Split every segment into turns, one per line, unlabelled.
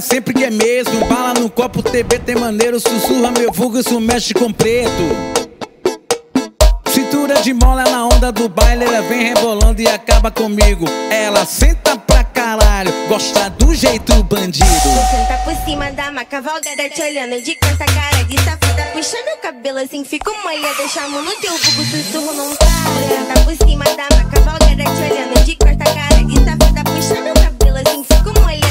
sempre que é mesmo. Bala no copo, TBT maneiro, sussurra meu vulgo, isso mexe com preto. Cintura de mola na onda do baile, ela vem rebolando e acaba comigo. Ela senta pra caralho, gosta do jeito bandido.
Senta por cima da maca, valgada te olhando de costa, cara de safada, puxando o cabelo assim, fica molhada, chamando no teu vulgo, sussurro não para. Senta por cima da maca, valgada te olhando de costa, cara de safada, puxando o cabelo assim, fica molhada,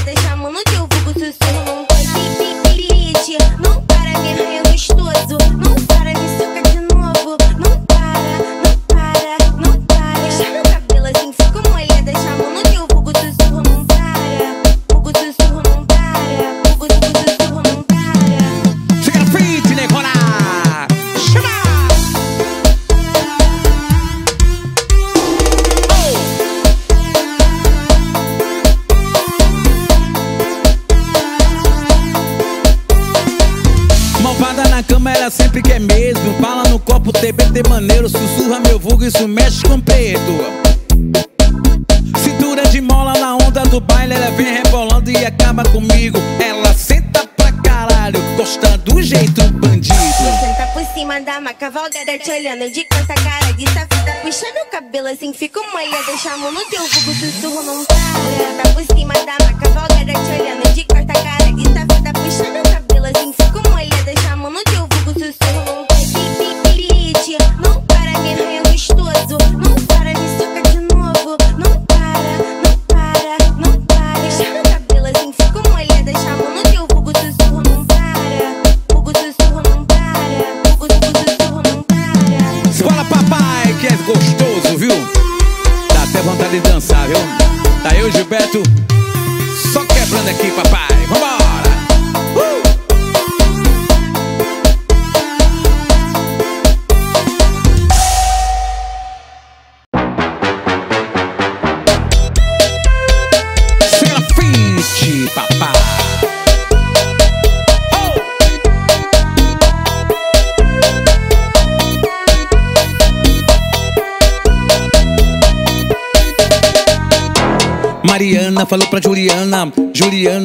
cima da maca, valgada te olhando de costa, cara de safada, puxando o cabelo assim, fica molhada, chamando no teu vulgo, sussurro não para.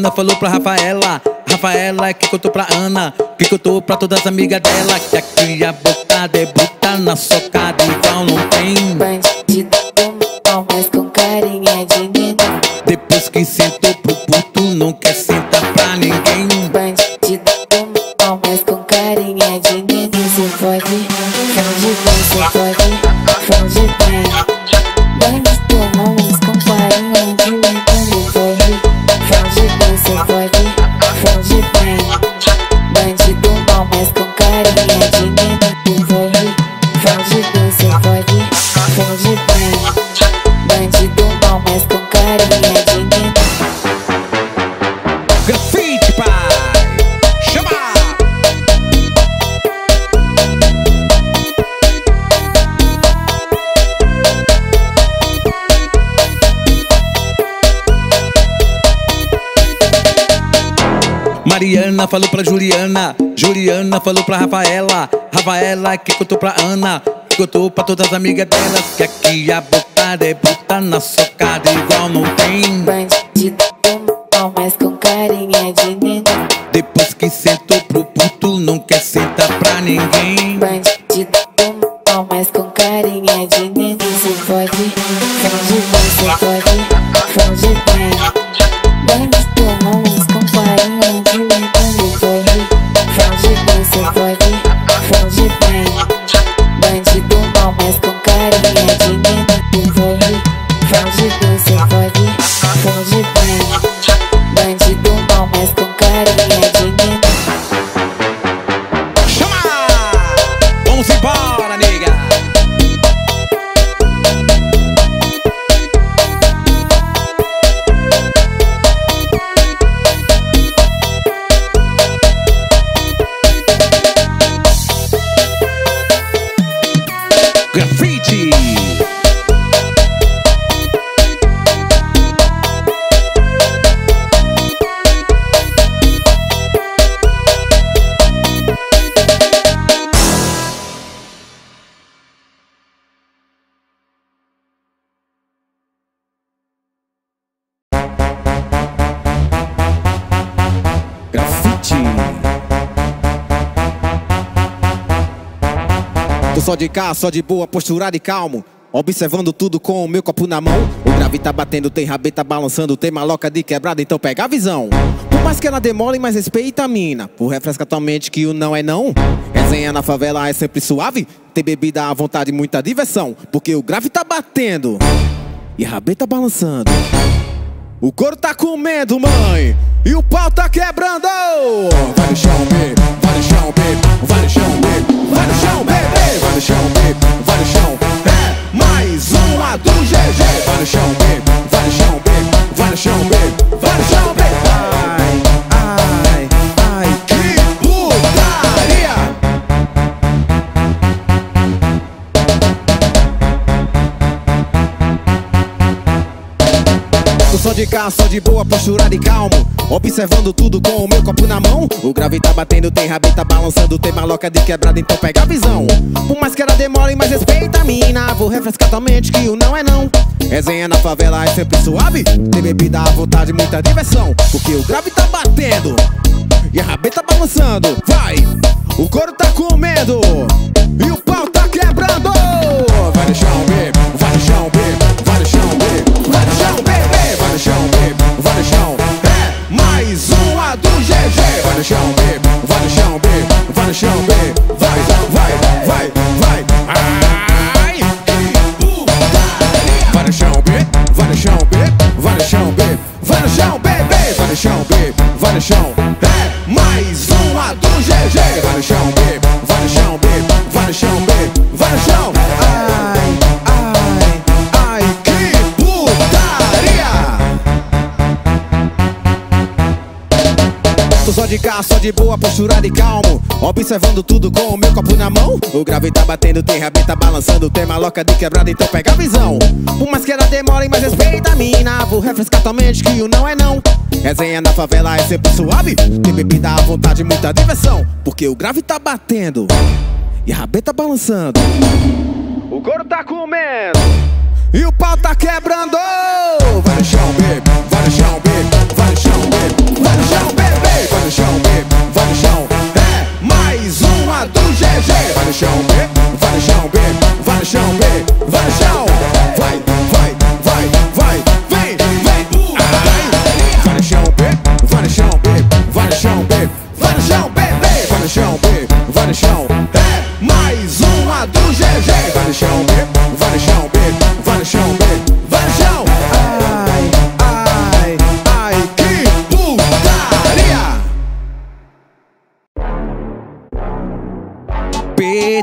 Juliana falou pra Rafaela, Rafaela que contou pra Ana, que contou pra todas as amigas dela, que aqui a boca debuta na socada igual não tem.
Mal, mas com carinha de.
Depois que sentou pro puto, não quer sentar Mariana falou pra Juliana, Juliana falou pra Rafaela, Rafaela que contou pra Ana, que contou pra todas as amigas delas, que aqui a boca debuta na socada igual não tem.
Bandido mal, mas com carinha de nena.
Depois que sentou pro puto, não quer sentar pra ninguém.
Bandido mal, mas com carinha de nena. Você pode, bem, você pode,
só de cá, só de boa, posturado e calmo. Observando tudo com o meu copo na mão. O grave tá batendo, tem rabeta balançando, tem maloca de quebrada, então pega a visão. Por mais que ela demole, mas respeita a mina. Por refresca tua mente que o não é não. Resenha na favela é sempre suave. Tem bebida à vontade, muita diversão. Porque o grave tá batendo e a rabeta balançando. O couro tá comendo, mãe, e o pau tá quebrando. Vai no chão, bebê, vai no chão, vai no chão, vai no chão, bebê, vai no chão, bebê, vai no chão. É mais uma do GG. Vai no chão, bebê, vai no chão, bebê, vai no chão, bebê, vai no chão, bebê. De cá, só de boa, posturado e calmo. Observando tudo com o meu copo na mão. O grave tá batendo, tem rabeta balançando. Tem maloca de quebrada, então pega a visão. Por mais que ela demore, mas respeita a mina. Vou refrescar tua mente que o não é não. Resenha na favela é sempre suave. Tem bebida à vontade, muita diversão. Porque o grave tá batendo E a rabeta balançando. Vai! O couro tá comendo E o pau tá quebrando. Vai no chão, bebê Vai de só de boa, posturado e calmo. Observando tudo com o meu copo na mão. O grave tá batendo, tem rabeta balançando. Tem maloca de quebrada, então pega a visão. Por mais que ela demore, mas respeita a mina. Vou refrescar tua mente que o não é não. Resenha na favela é sempre suave. Tem bebida à vontade, muita diversão. Porque o grave tá batendo E a rabeta balançando. O couro tá comendo. E o pau tá quebrando! Vai no chão, bebê, vai no chão, bebê, vai no chão, bebê, vai no chão. É mais uma do GG. Vai no chão, bebê, vai no chão, bebê, vai no chão, bebê, vai no chão. Vai, vai, vai, vai, vem, vem. Ai. Vai no chão, bebê, vai no chão, bebê, vai no chão, bebê, vai no chão, bebê, vai no chão, bebê, vai no chão. É mais uma do GG. Vai no chão, bebê,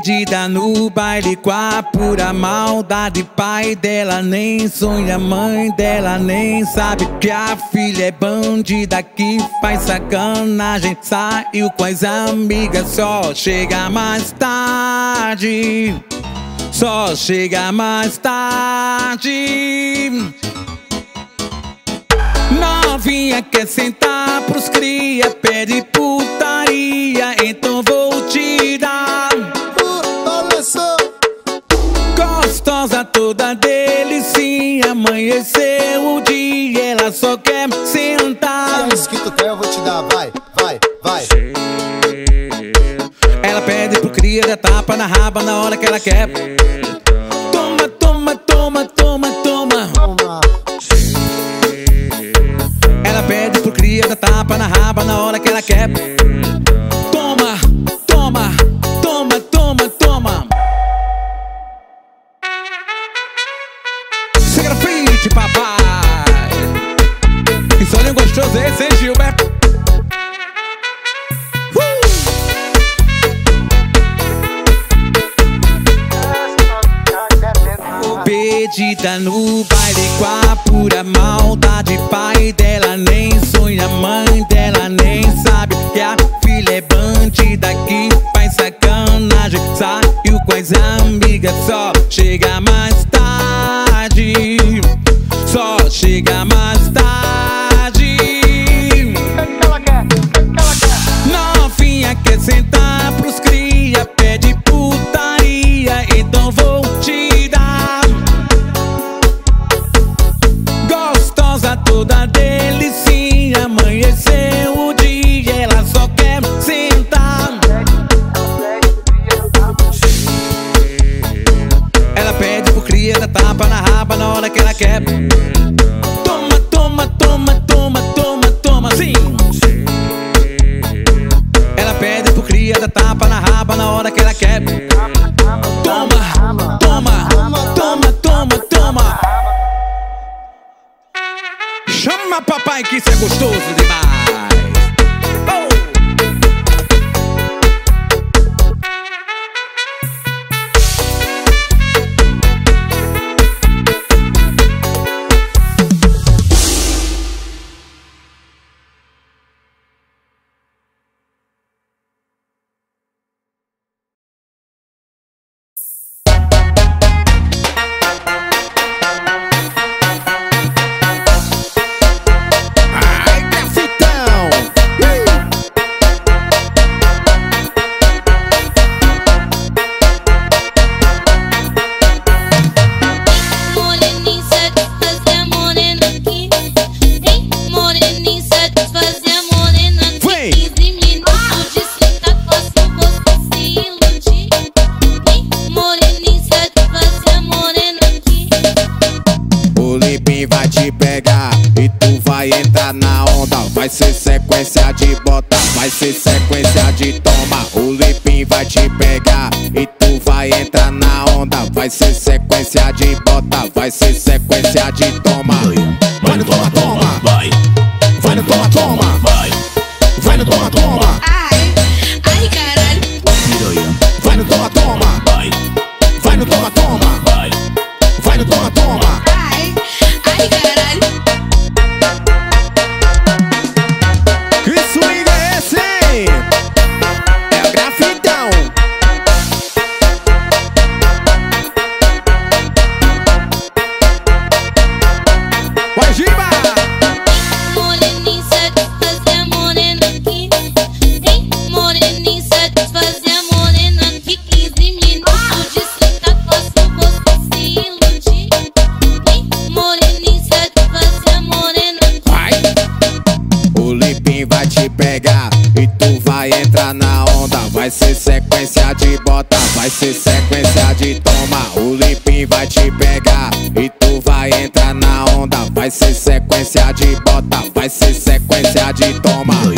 Perdida no baile com a pura maldade. Pai dela nem sonha, mãe dela nem sabe Que a filha é bandida que faz sacanagem. Saiu com as amigas, só chega mais tarde. Só chega mais tarde. Novinha quer sentar pros cria, pede putaria, então vou te amanheceu o dia, ela só quer sentar.
Isso que tu quer, eu vou te dar, vai, vai, vai.
Ela pede pro cria dar tapa na raba na hora que ela quer. Toma, toma, toma, toma, toma.
Toma.
Ela pede pro cria dar tapa na raba na hora que ela quer.
sequência de bota, vai ser sequência de toma. O Lipim vai te pegar e tu vai entrar na onda. Vai ser sequência de bota, vai ser sequência de toma. Mano, toma, toma.
Vai
ser sequência de bota, vai ser sequência de toma. O lipim vai te pegar e tu vai entrar na onda. Vai ser sequência de bota, vai ser sequência de toma.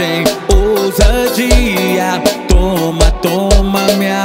coragem, ousadia. Toma, toma minha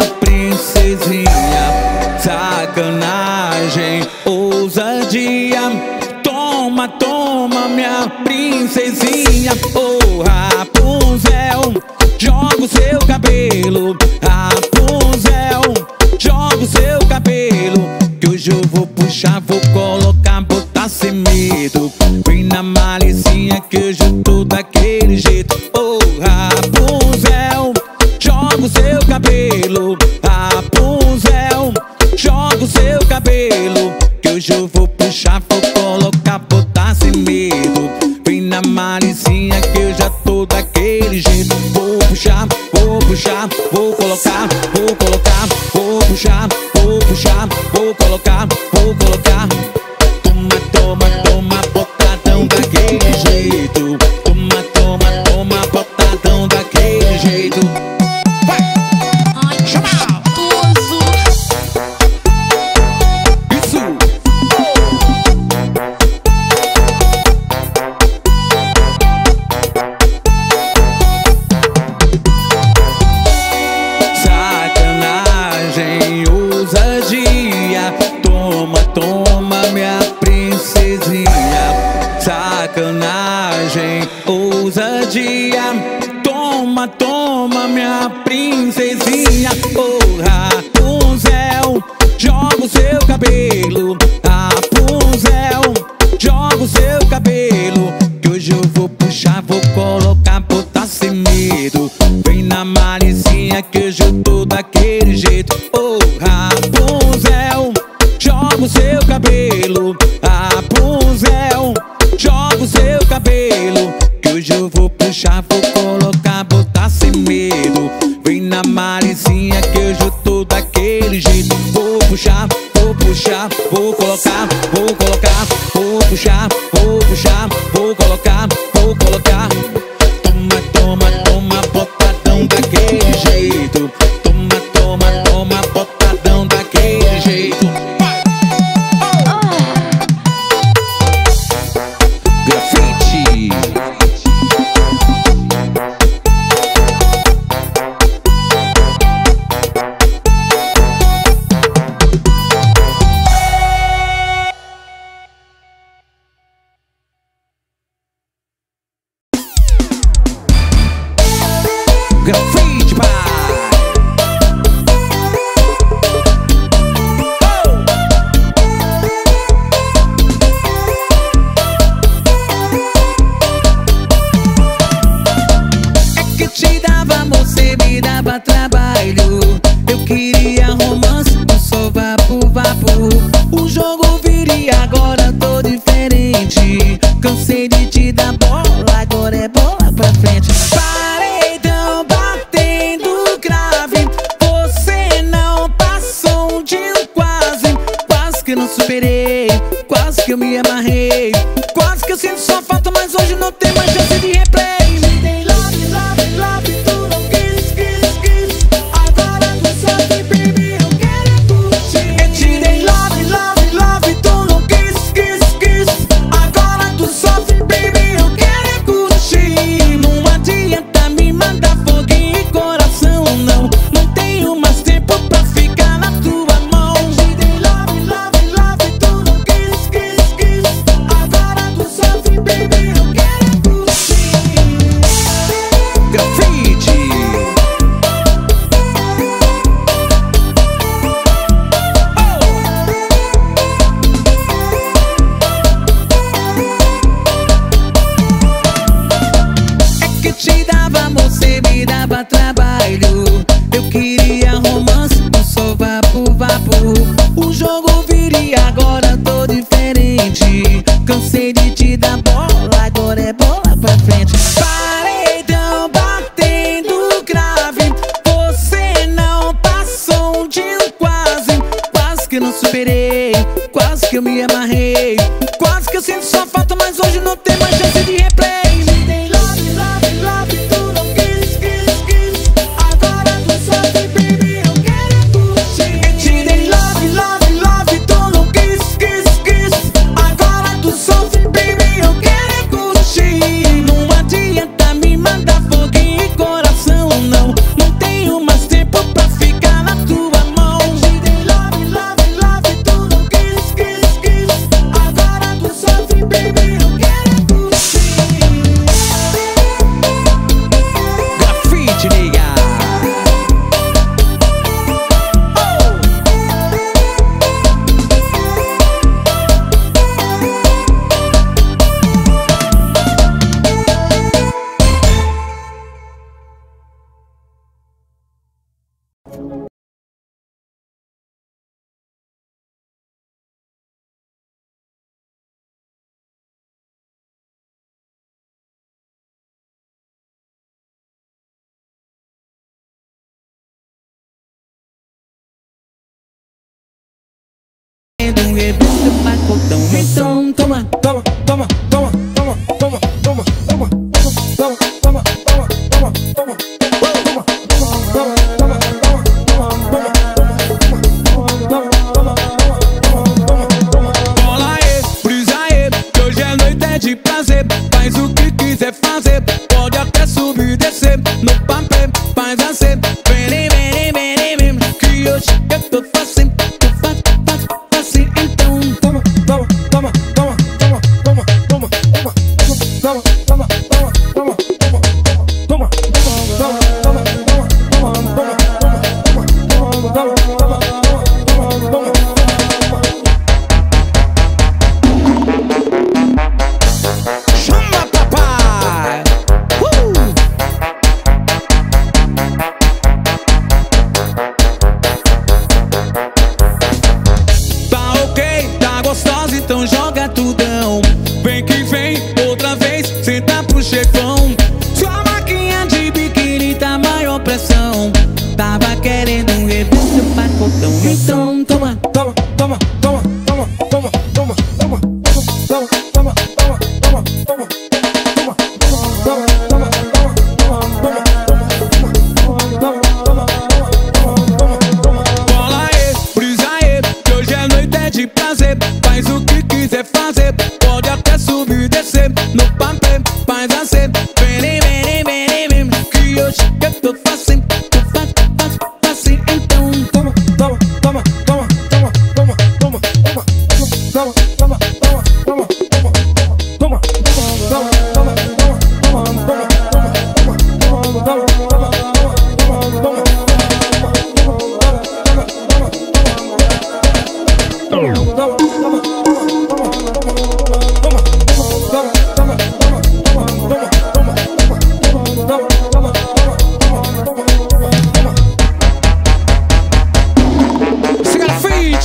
novinha que hoje eu tô daquele jeito. Ô oh, Rapunzel, joga o seu cabelo Rapunzel,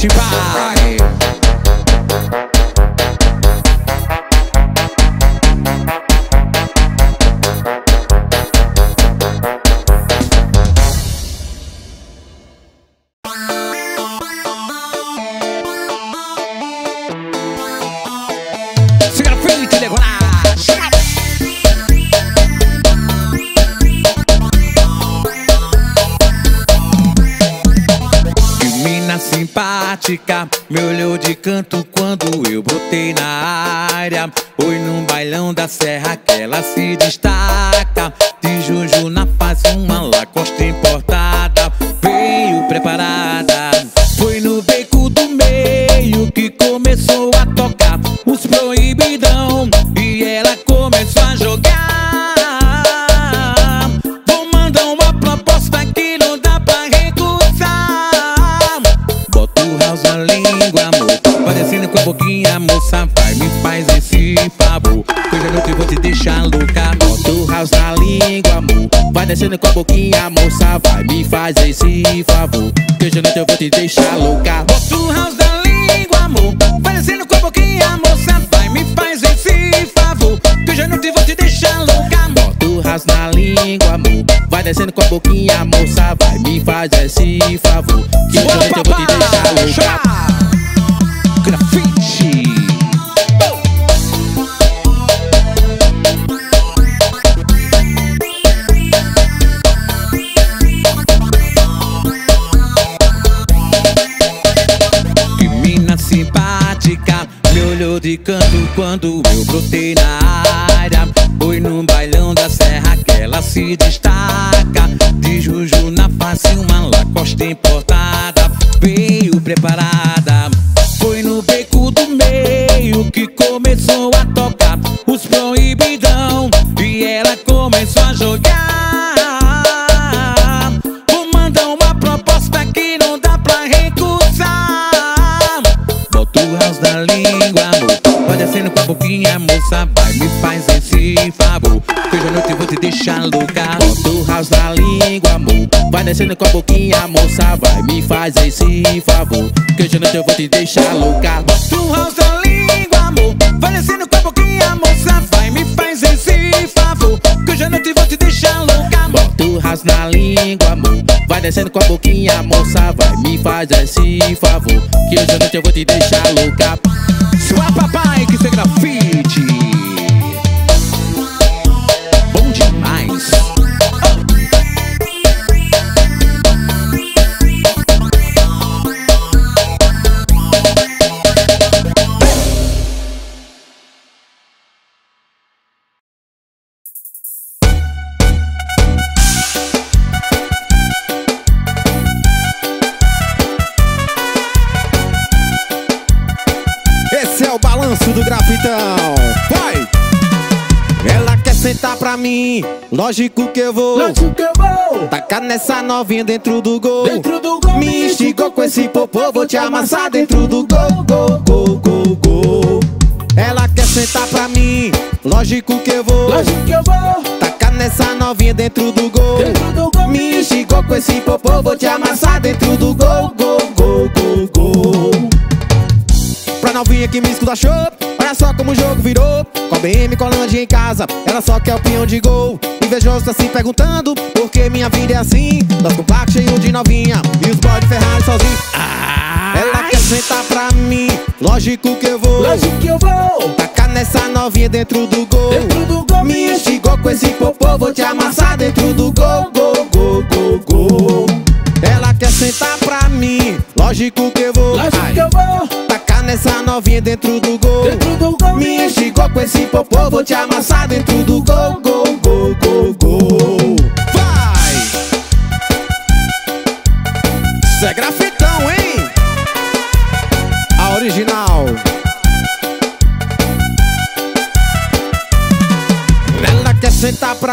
she ride. Da serra que ela se destaca. De Juju na face, uma lacosta importada. Veio preparada, foi no beco do meio que começou a tocar os proibidão. E ela começou a jogar. Descendo com a boquinha, moça. Vai, me faz esse favor. Que hoje à noite eu vou te deixar louca. Bota o house na língua, amor. Vai descendo com a boquinha, moça. Vai, me faz esse favor. Que hoje à noite eu vou te deixar louca. Bota o house na língua, amor. Vai descendo com a boquinha, moça. Vai, me faz esse favor. Que hoje à noite eu vou de canto quando eu brotei na faz esse favor. Que hoje à noite eu vou te deixar louca. House na língua, amor. Vai descendo com a boquinha, moça Vai, me faz esse favor. Que hoje à noite eu vou te deixar louca o house na língua, amor. Vai descendo com a boquinha, moça Vai, me faz esse favor. Que hoje à noite eu vou te deixar louca. Sua papai que tem grafite
Ela quer sentar pra mim, lógico que eu vou.
Lógico que eu vou
Tacar nessa novinha dentro do gol.
Dentro do gol,
Me instigou com esse popô, vou te amassar dentro do gol, gol, gol, gol, gol. Ela quer sentar pra mim, lógico que eu vou.
Lógico que eu vou
Tacar nessa novinha dentro do gol.
Dentro do gol,
Me instigou com esse popô, vou te amassar dentro do gol, gol, gol, gol, gol. Pra novinha que me esculachou Olha só como o jogo virou. Com a BM colando em casa Ela só quer o pinhão de gol. Invejoso tá se perguntando Por que minha vida é assim? Nós com placa cheio de novinha E os boys de Ferrari sozinho. Ela quer sentar pra mim. Lógico que eu vou.
Lógico que eu vou.
Tacar nessa novinha dentro do gol.
Dentro do gol,
Me instigou com esse popô Vou te amassar dentro do gol lógico que eu vou.
Lógico que eu vou
Tacar nessa novinha dentro do gol.
dentro do gol.
Me instigou com esse popô, vou te amassar dentro do gol, gol, gol, gol, gol. Vai! Isso é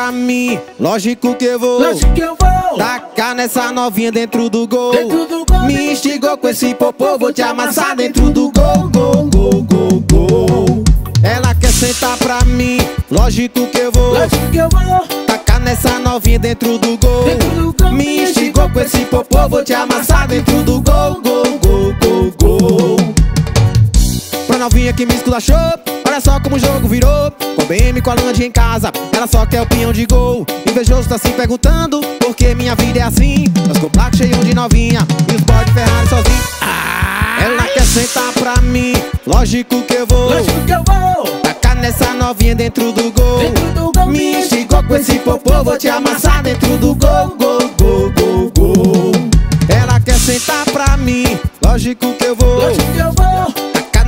pra mim, lógico que eu vou.
Lógico que eu vou
Tacar nessa novinha dentro do gol.
Dentro do gol.
Me instigou com esse popô, vou te amassar dentro do gol, gol, gol, gol, gol. Ela quer sentar pra mim, lógico que eu vou.
Lógico que eu vou
Tacar nessa novinha dentro do gol.
Dentro do gol.
Me instigou com esse popô, vou te amassar dentro do gol, gol, gol, gol, gol. Novinha que me esculachou, olha só como o jogo virou. Com BM com a Lange em casa, ela só quer o pinhão de gol. Invejoso tá se perguntando, por que minha vida é assim? Nós com placa cheio de novinha e os boy de Ferrari sozinho. Ela quer sentar pra mim, lógico que eu vou.
Lógico que eu vou
Tacar nessa novinha dentro do gol.
Dentro do gol.
Me instigou com esse popô, vou te amassar dentro do gol, gol, gol, gol, gol. Ela quer sentar pra mim, lógico que eu vou.
Lógico que eu vou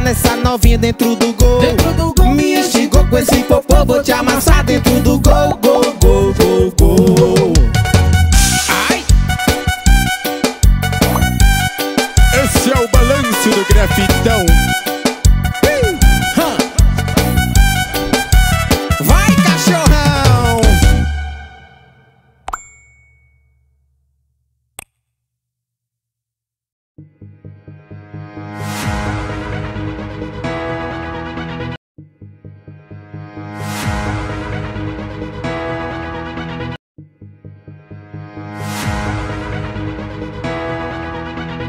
essa novinha dentro do gol.
Dentro do gol
Me instigou com esse popô, vou te amassar dentro do gol, gol, gol, gol.